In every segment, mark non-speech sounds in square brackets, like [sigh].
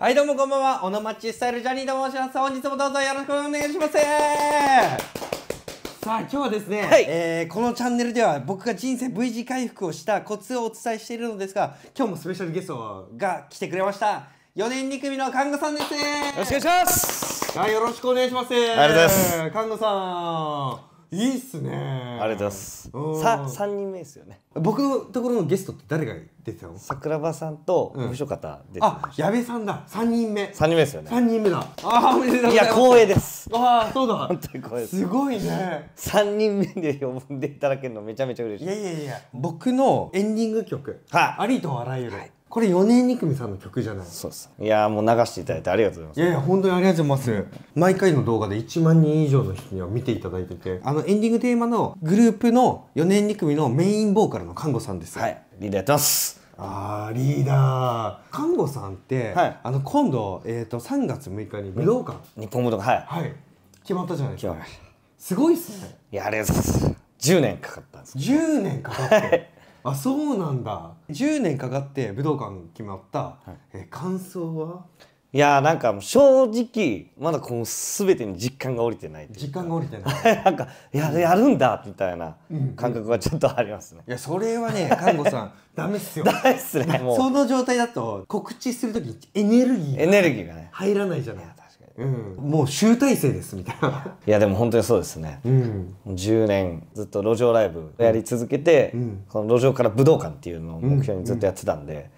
はいどうもこんばんは。オノマッチスタイルジャニーと申します。本日もどうぞよろしくお願いします。さあ今日はですね、はい。えーこのチャンネルでは僕が人生 V 字回復をしたコツをお伝えしているのですが今日もスペシャルゲストが来てくれました。4年2組の看護さんです。よよろしくお願いします。はいよろしくお願いします。ありがとうございます看護さんいいっすね。ありがとうございます。うん。さ三人目ですよね。僕のところのゲストって誰が出てたの？桜庭さんとうん。もう一方出てあ矢部さんだ。3人目。三人目ですよね。3人目だ。ああおめでとうございます。いや光栄です。ああそうだ。本当に光栄です。すごいね。三人目で呼んでいただけるのめちゃめちゃ嬉しい。いやいやいや僕のエンディング曲「はい。ありとあらゆる」これ4年2組さんの曲じゃない？そうです。いやもう流していただいてありがとうございいやいや本当にありがとうございます。毎回の動画で1万人以上の人には見ていただいててあのエンディングテーマのグループの4年2組のメインボーカルの看護さんです。ますはい。リーダーやってます。あーリーダー。看護さんって、はい。あの今度、えー、と3月6日に武道館、日本武道館はい。はい。決まったじゃないですか。すごいっすね。いやありがとうございます。10年かかったんです10年かかってあそうなんだ。10年かかって武道館決まった、え感想は？いやなんか正直まだこの全てに実感が降りてないという時間が降りてない。[laughs] なんかややるんだみたいな感覚がちょっとありますね、いやそれはね看護さん [laughs] ダメっすよ。大っすねもう。その状態だと告知する時エネルギーエがネルギーがね。入らないじゃないうん、もう集大成ですみたいな。[laughs] いやでも本当にそうですね。うん。10年ずっと路上ライブやり続けて、ん。この路上から武道館っていうのを目標にずっとやってたんで、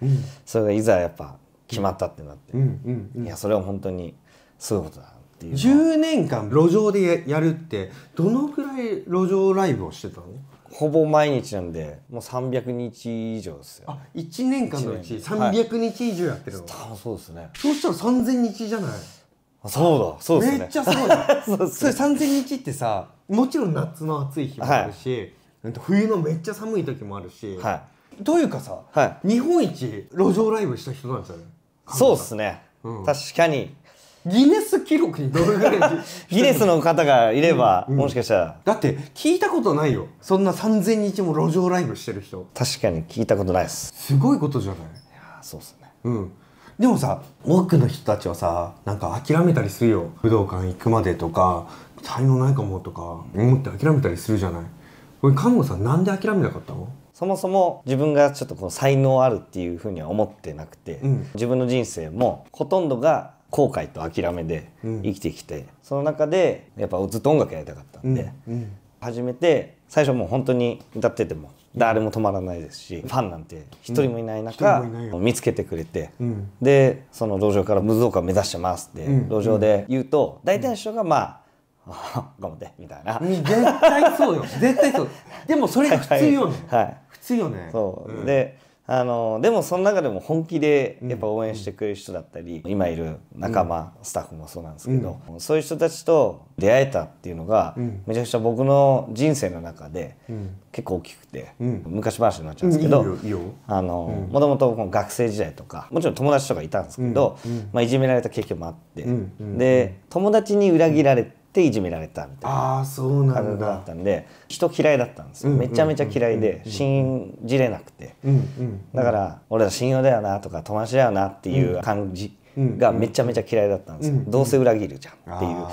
それがいざやっぱ決まったってなって、うん。うん。うん。いやそれは本当にすごいことだなっていうのは。10年間路上でややるってどのくらい路上ライブをしてたの？ほぼ毎日なんでもう300日以上ですよ。あ1年間のうち一年。はい300日以上やってるの、多分そうですね。そうしたら3000日じゃない？あそうだ。そうですね。めっちゃすごいな。[laughs] そうっすそれ3000日ってさもちろん夏の暑い日もあるし、うんと冬のめっちゃ寒い時もあるし、はというかさ、は日本一路上ライブした人なんじゃない？そうですね、うん。確かに。ギネス記録にどれぐらい [laughs] ギネスの方がいれば、もしかしたら。だって聞いたことないよ。そんな3000日も路上ライブしてる人。確かに聞いたことないです。すごいことじゃない？あそうですね。うんでもさ多くの人たちはさなんか諦めたりするよ。武道館行くまでとか才能ないかもとか思って諦めたりするじゃない。これ看護さんなんで諦めなかったの？そもそも自分がちょっとこの才能あるっていうふうには思ってなくて、うん。自分の人生もほとんどが後悔と諦めでうん。生きてきて、その中でやっぱずっと音楽やりたかったんで、うん。始めて最初もう本当に歌ってても誰も止まらないですし、ファンなんて一人もいない中、うん。いないよ。見つけてくれて、うん。でその路上から武道館目指してますって、うん。路上で言うと大体の人がまあ「あ [laughs] 頑張って」みたいな。うん絶対そうよ。絶対そう。でもそれが普通よね、[laughs] はい。普通よね。そう、ん。であのでもその中でも本気でやっぱ応援してくれる人だったり、今いる仲間、スタッフもそうなんですけど、そういう人たちと出会えたっていうのが、ん。めちゃくちゃ僕の人生の中でん。結構大きくて、うん。昔話になっちゃううんんですけど、もともと学生時代とかもちろん友達とかいたんですけど、まあ、いじめられた経験もあって、うん。うん。で友達に裏切られていじめられたみたいな。感覚だったんで人嫌いだったんですよ、うんめちゃめちゃ嫌いで信じれなくて、だから俺ら親友だよなとか友達だよなっていう感じがめちゃめちゃ嫌いだったんですよ、うんどうせ裏切るじゃんっていう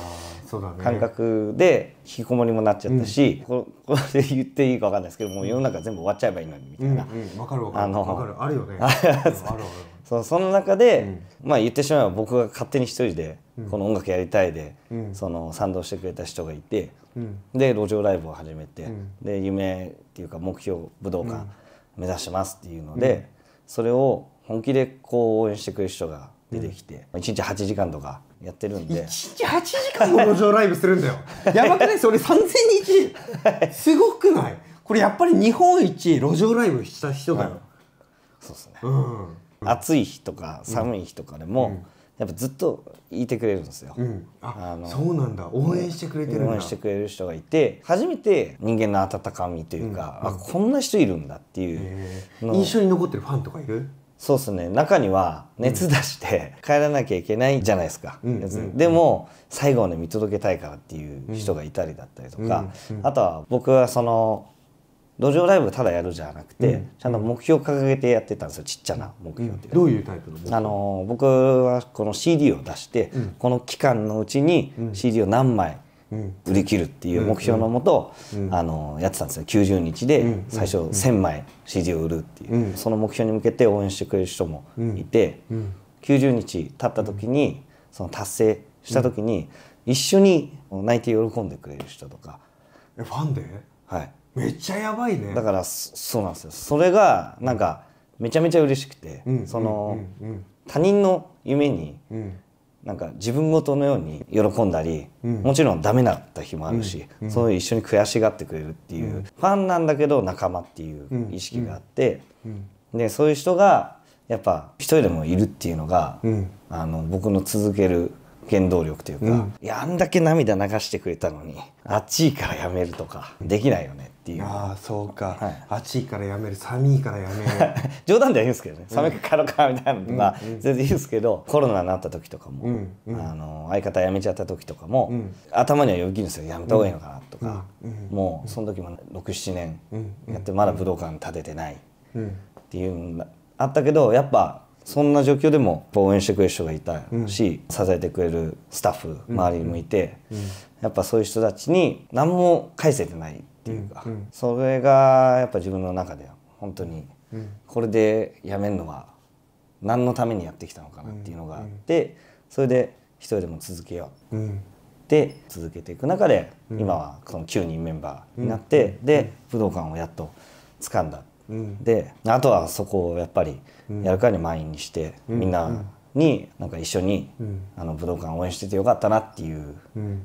感覚で引きこもりもなっちゃったし、こ [laughs] これで言っていいか分かんないですけどもう世の中全部終わっちゃえばいいのにみたうんいな、うんわかるわかる。ある。あるよね [laughs] そうその中で、まあ言ってしまえば僕が勝手に一人でこの音楽やりたいで、うん。その賛同してくれた人がいて、うん。で路上ライブを始めて、ん。で夢っていうか目標武道館目指してますっていうので、それを本気でこう応援してくれる人が出てきて、1日8時間とかやってるんで。1日8時間の路上ライブするんだよ。やばくない？それ3000日？[laughs] すごくない？これやっぱり日本一路上ライブした人だよ、そうですね。うん暑い日とか寒い日とかでも、やっぱずっといてくれるんですよ、うん。ああのそうなんだ。応援してくれてるんだ。応援してくれる人がいて初めて人間の温かみというか、あこんな人いるんだっていう印象に残ってるファンとかいる？そうですね。中には熱出して [laughs] 帰らなきゃいけないじゃないですか、うん。でも最後まで見届けたいからっていう人がいたりだったりとか、うん。うん。あとは僕はその路上ライブただやるじゃなくて、ちゃんと目標掲げてやってたんですよちっちゃな目標っていうか。どういうタイプの僕あの僕はこの CD を出して、この期間のうちに CD を何枚売り切るっていう目標のもと、あのやってたんですよ。90日で最初1,000枚 CD を売るっていう、その目標に向けて応援してくれる人もいて、90日経った時にその達成した時に一緒に泣いて喜んでくれる人とか、えファンで？はい、めっちゃやばいね。だからそそうなんですよ。それがなんかめちゃめちゃ嬉しくて、その、他人の夢になんか自分ごとのように喜んだり、もちろんダメだった日もあるし、そういう一緒に悔しがってくれるっていう、ファンなんだけど仲間っていう意識があって、でそういう人がやっぱ一人でもいるっていうのが、あの僕の続ける原動力というか、いやあんだけ涙流してくれたのにあっちいからやめるとかできないよねっていう。ああそうか、はい。暑いからやめる。寒いからやめる。[laughs] 冗談ではいいんですけどね。冷めかろかみたいなのが全然いいですけど、コロナになった時とかも、あの相方辞めちゃった時とかも、頭にはよぎるんですよ。やめた方がいいのかなとか、もうその時も67年やってまだ武道館建ててないっていうのがあったけどやっぱそんな状況でも応援してくれる人がいたし、支えてくれるスタッフ周りにもいて、やっぱそういう人たちに何も返せてないっていうか、それがやっぱ自分の中では本当にこれでやめるのは何のためにやってきたのかなっていうのがあってそれで一人でも続けよう。うん。で続けていく中で今はその9人メンバーになってで武道館をやっと掴んだ。であとはそこをやっぱりやるからに満員にしてみんなになんか一緒にあの武道館を応援しててよかったなっていう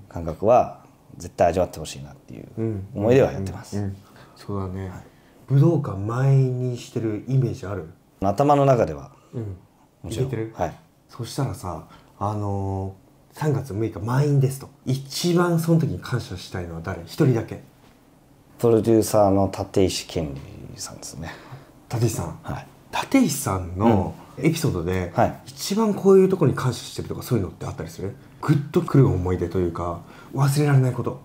感覚は絶対味わってほしいなっていう思いではやってます。うんそうだね、武道館満員にしてるイメージある？頭の中では。うん。もちろん。はい。そしたらさあのー、3月6日満員ですと。一番その時に感謝したいのは誰？一人だけ。プロデューサーの立石健二さんですね。立石さん。はい。立石さんのエピソードで、はい。一番こういうところに感謝してるとかそういうのってあったりする？グッとくる思い出というか忘れられないこと。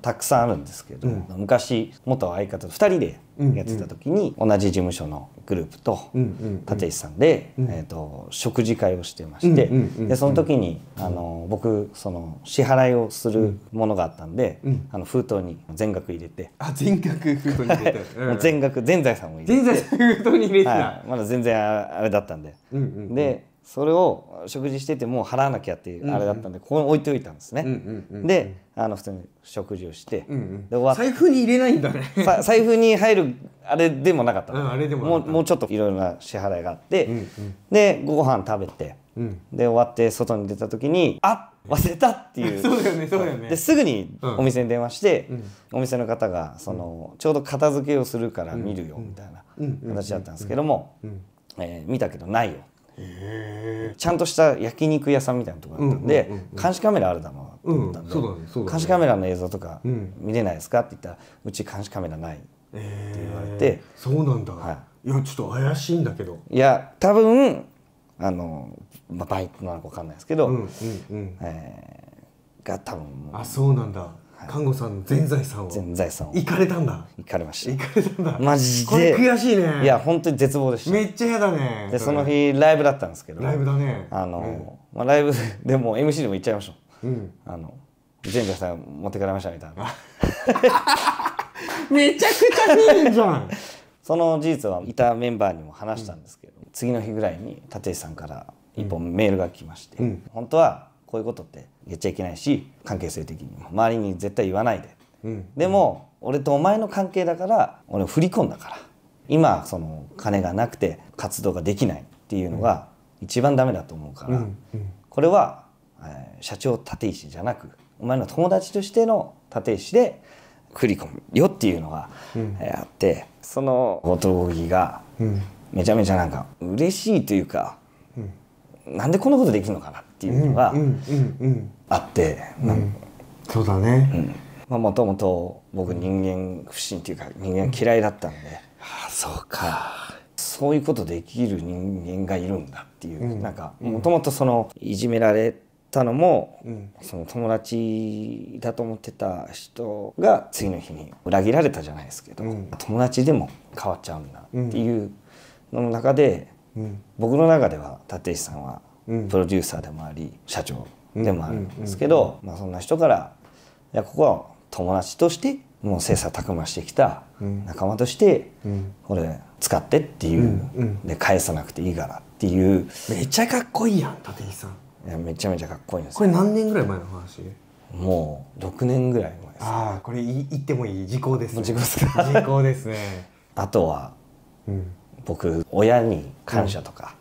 たくさんあるんですけど、昔元相方と2人でやってた時に、同じ事務所のグループとうんうん立石さんで、えー、と食事会をしてまして、うんうんうんうん。でその時にあの僕その支払いをするものがあったんで、あの封筒に全額入れて、あ全額封筒に入れて、[laughs] 全額全財産を入れて。全然封筒に入れてた、はい、まだ全然あれだったんで、うんうん。でそれを食事しててもう払わなきゃっていうあれだったんで、ここに置いておいたんですね、うんうんであの普通に食事をして、うんうん。で終わっ財布に入れないんだね。さ財布に入るあれでもなかった。もうもうちょっといろいろな支払いがあって、でご飯食べて、ん。で終わって外に出た時にあ忘れたっていう。[laughs] そうだよねそうだよね。ですぐにうん。お店に電話して、お店の方がその、ちょうど片付けをするから見るよみたいな形だったんですけども、えー見たけどないよ。へちゃんとした焼肉屋さんみたいなところだったんで、監視カメラあるだろうなと思ったんで、監視カメラの映像とかん。見れないですかって言ったらうち監視カメラないってえ言われて、そうなんだ、、はい。やちょっと怪しいんだけど。いや多分あの、まあ、バイトなのか分かんないですけど、うんうんうん。えーが多分あそうなんだ、看護さんの全財産を全財産を。行かれたんだ。行かれまし行かれたんだ。マジで。これ悔しいね。たいや本当に絶望でした。めっちゃ嫌だね。でその日ライブだったんですけど。ライブだね。あの、まあ、ライブ [laughs] でも MC でも言っちゃいましょう。うん。あの全財産持ってかれましたみたいな。[laughs] めちゃくちゃいいじゃん。[laughs] その事実はいたメンバーにも話したんですけど、次の日ぐらいに立石さんから一本メールが来まして、ん。本当はこういうことって言っちゃいけないし関係性的にも。周りに絶対言わないで、うん。でも俺とお前の関係だから俺を振り込んだから。今その金がなくて活動ができないっていうのが一番ダメだと思うから、これは、えー社長立石じゃなくお前の友達としての立石で振り込むよっていうのが、えーあってその男気がうん。めちゃめちゃなんか嬉しいというか、なんでこんなことできるのかなっていうのがうんうんうんあって、そうだね、まあもともと僕人間不信っていうか人間嫌いだったんで、あそうか。そういうことできる人間がいるんだっていう、なんかもともとそのいじめられたのも、その友達だと思ってた人が次の日に裏切られたじゃないですけど、友達でも変わっちゃうんだっていうのの中で、僕の中では立石さんはプロデューサーでもあり社長でもあるんですけど、まあ、そんな人からいやここは友達としてもう切磋琢磨してきた仲間としてこれ使ってっていう。で返さなくていいからっていう。めっちゃかっこいいやん立石さん。いやめちゃめちゃかっこいいんですこれ何年ぐらい前の話？もう6年ぐらい前です。ああこれい言ってもいい時効ですね。時効です。か時効ですね。[laughs] あとはうん。僕親に感謝とか、うん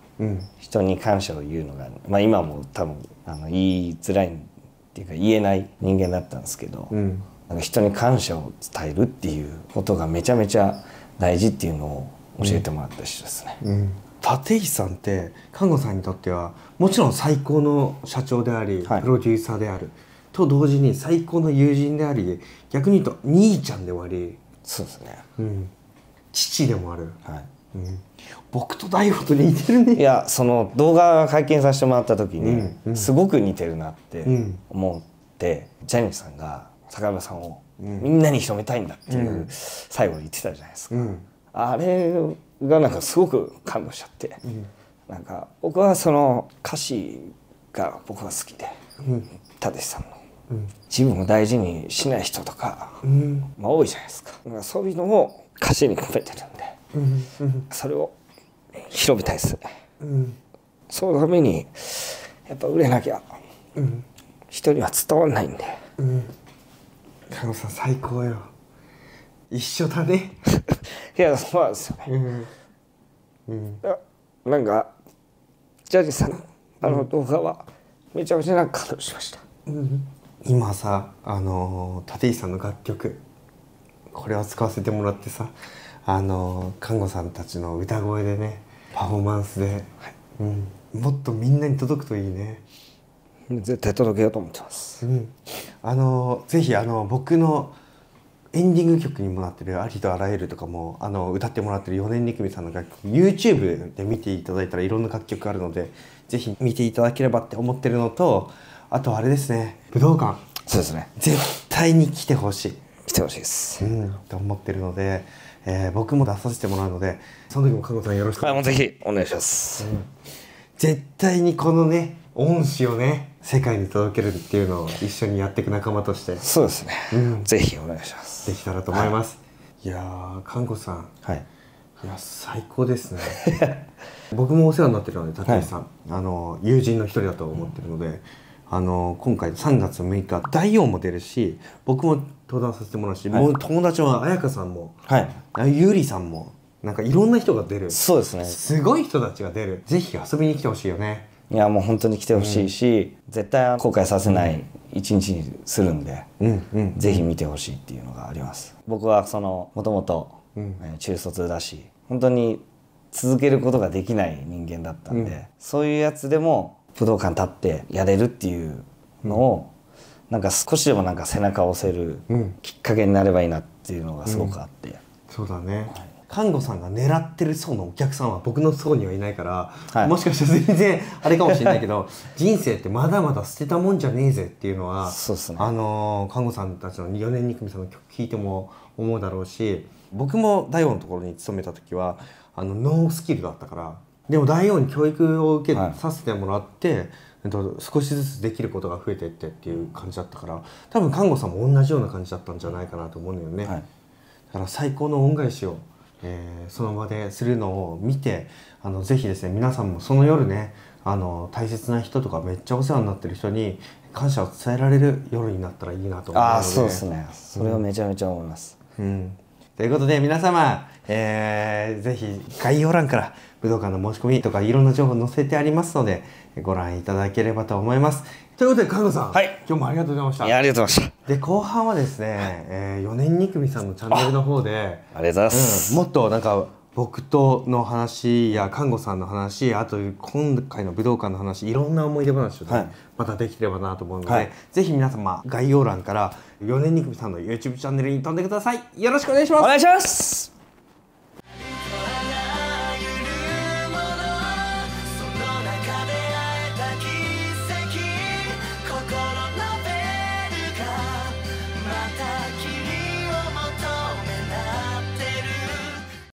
人に感謝を言うのが、まあ、今も多分あの言いづらいっていうか言えない人間だったんですけど、うん。なんか人に感謝を伝えるっていうことがめちゃめちゃ大事っていうのを教えてもらった人ですね。うん。立石さんって看護さんにとってはもちろん最高の社長であり、はい。プロデューサーである。と同時に最高の友人であり逆に言うと兄ちゃんでもあり、そうですね。うん、父でもある、はうん、僕と大悟と似てるい。いねやその動画拝見させてもらった時に、うんうん。すごく似てるなってうん。思って、ジャニーさんが坂村さんをみんなに広めたいんだっていう、うん。最後に言ってたじゃないですか。うん。あれがなんかすごく感動しちゃって、なんか僕はその歌詞が僕は好きでうん。立石さんのうん。自分を大事にしない人とか、うん。まあ、多いじゃないですか。かそういうのを歌詞に込めてるんでそれを広めたいです。そのためにやっぱ売れなきゃうん人には伝わんないんで。うん。看護さん最高よ。一緒だね。[laughs] いやそうなんですよね。うん。うん。あなんかジャニーさんのあの動画はめちゃめちゃなんか感動しました。今さあのー立石さんの楽曲これを使わせてもらってさあのー看護さんたちの歌声でねパフォーマンスで、うん、もっとみんなに届くといいね、絶対届けようと思ってます。うん、あのーぜひあの僕のエンディング曲にもなってる「ありとあらゆる」とかもあの歌ってもらってる米二組さんの楽曲 YouTube で見ていただいたらいろんな楽曲あるのでぜひ見ていただければって思ってるのとあとあれですね。武道館。そうですね。絶対に来てほしい、来てほしいです。うん、と思ってるので、えー僕も出させてもらうのでその時も加護さんよろしく。はいもうぜひお願いします、絶対にこのね恩師をね世界に届けるっていうのを一緒にやっていく仲間として。そうですね、うん。ぜひお願いします。できたらと思います、い、やー看護さん。はい。いや最高ですね。僕もお世話になってるので高橋さん、あの友人の一人だと思ってるので、あの今回3月6日大王も出るし僕も登壇させてもらうし、はい。もう友達は彩香さんもはい。あゆりさんもなんかいろんな人が出る。そうですね。すごい人たちが出る。ぜひ遊びに来てほしいよね。いやもう本当に来てほしいし、絶対後悔させない一日にするんで、うんうん。ぜひ見てほしいっていうのがあります。僕はそのもともと中卒だし本当に続けることができない人間だったんで、うん。そういうやつでも武道館立ってやれるっていうのを、なんか少しでもなんか背中を押せるうん。きっかけになればいいなっていうのがすごくあって、そうだね、看護さんが狙ってる層のお客さんは僕の層にはいないから、はい。もしかしたら全然あれかもしれないけど [laughs] 人生ってまだまだ捨てたもんじゃねえぜっていうのはそうっすね。あのー看護さんたちの4年2組さんの曲聴いても思うだろうし僕も大王のところに勤めた時はあのノースキルだったからでも大王に教育を受けはいさせてもらって、えっと、少しずつできることが増えていってっていう感じだったから多分看護さんも同じような感じだったんじゃないかなと思うんだよね。はい。だから最高の恩返しを、えーその場でするのを見てあのぜひですね皆さんもその夜ねあの大切な人とかめっちゃお世話になってる人に感謝を伝えられる夜になったらいいなと思うので。ああそうですね。それはめちゃめちゃ思います、うん、ということで皆様、えーぜひ概要欄から武道館の申し込みとかいろんな情報載せてありますのでご覧いただければと思います。ということで、菅野さん、はい今日もありがとうございましたい。やありがとうございましたで後半はですね、え4年2組さんのチャンネルの方で、ありがとうございます、うん、もっとなんか僕との話や看護さんの話あと今回の武道館の話いろんな思い出話をね、はい。またできればなと思うので、はい。ぜひ皆様概要欄から4年2組さんの YouTube チャンネルに飛んでください。よろしくお願いします。お願いします